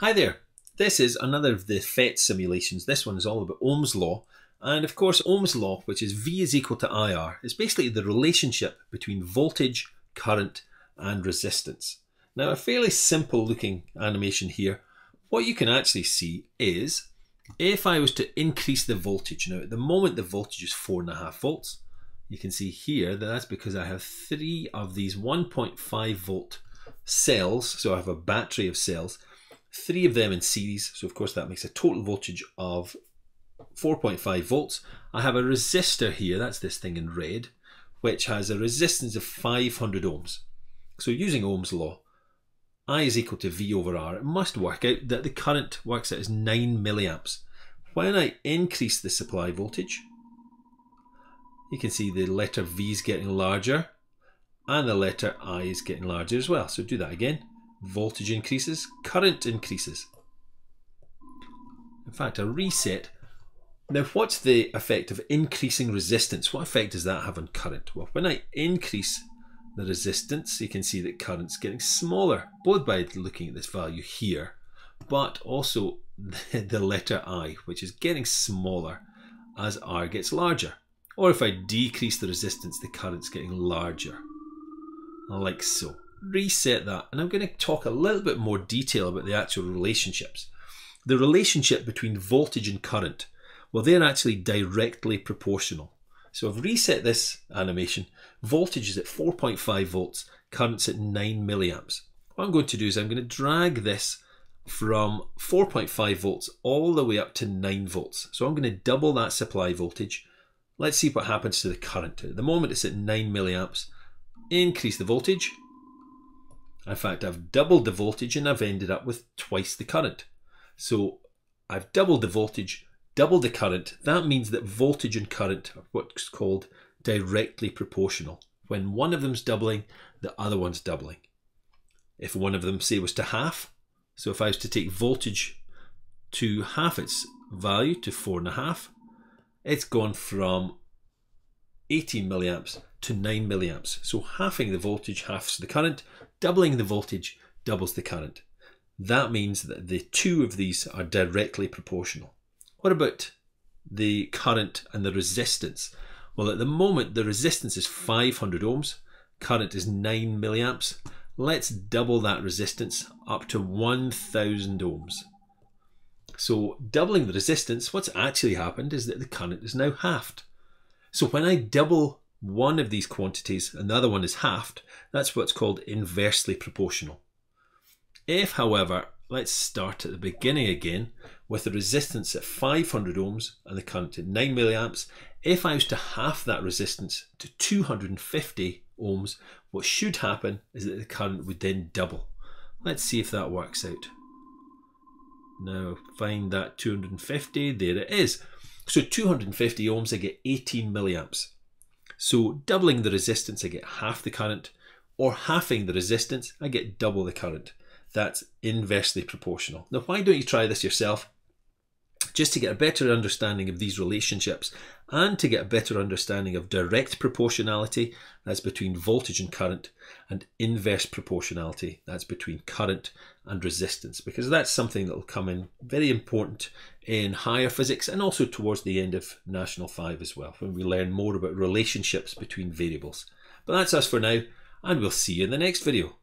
Hi there. This is another of the PhET simulations. This one is all about Ohm's law. And of course, Ohm's law, which is V is equal to IR, is basically the relationship between voltage, current, and resistance. Now, a fairly simple looking animation here. What you can actually see is if I was to increase the voltage, now at the moment the voltage is 4.5 volts, you can see here that that's because I have three of these 1.5 volt cells, so I have a battery of cells, three of them in series. So of course that makes a total voltage of 4.5 volts. I have a resistor here, that's this thing in red, which has a resistance of 500 ohms. So using Ohm's law, I is equal to V over R, it must work out that the current works out as 9 milliamps. When I increase the supply voltage, you can see the letter V is getting larger and the letter I is getting larger as well. So do that again voltage increases, current increases. In fact, a reset. Now, what's the effect of increasing resistance? What effect does that have on current? Well, when I increase the resistance, you can see that current's getting smaller, both by looking at this value here, but also the letter I, which is getting smaller as R gets larger. Or if I decrease the resistance, the current's getting larger, like so reset that and I'm going to talk a little bit more detail about the actual relationships. The relationship between voltage and current, well, they're actually directly proportional. So I've reset this animation. Voltage is at 4.5 volts, current's at 9 milliamps. What I'm going to do is I'm going to drag this from 4.5 volts all the way up to 9 volts. So I'm going to double that supply voltage. Let's see what happens to the current. At the moment it's at 9 milliamps. Increase the voltage in fact, I've doubled the voltage and I've ended up with twice the current. So I've doubled the voltage, doubled the current. That means that voltage and current are what's called directly proportional. When one of them's doubling, the other one's doubling. If one of them, say, was to half, so if I was to take voltage to half its value to four and a half, it's gone from 18 milliamps to 9 milliamps. So halving the voltage halves the current, doubling the voltage doubles the current. That means that the two of these are directly proportional. What about the current and the resistance? Well, at the moment, the resistance is 500 ohms, current is 9 milliamps. Let's double that resistance up to 1000 ohms. So doubling the resistance, what's actually happened is that the current is now halved. So when I double one of these quantities and the other one is halved, that's what's called inversely proportional. If, however, let's start at the beginning again with the resistance at 500 ohms and the current at 9 milliamps, if I was to half that resistance to 250 ohms, what should happen is that the current would then double. Let's see if that works out. Now find that 250, there it is. So 250 ohms, I get 18 milliamps. So doubling the resistance, I get half the current, or halving the resistance, I get double the current. That's inversely proportional. Now, why don't you try this yourself? Just to get a better understanding of these relationships and to get a better understanding of direct proportionality, that's between voltage and current, and inverse proportionality, that's between current and resistance, because that's something that will come in very important in higher physics and also towards the end of National 5 as well, when we learn more about relationships between variables. But that's us for now, and we'll see you in the next video.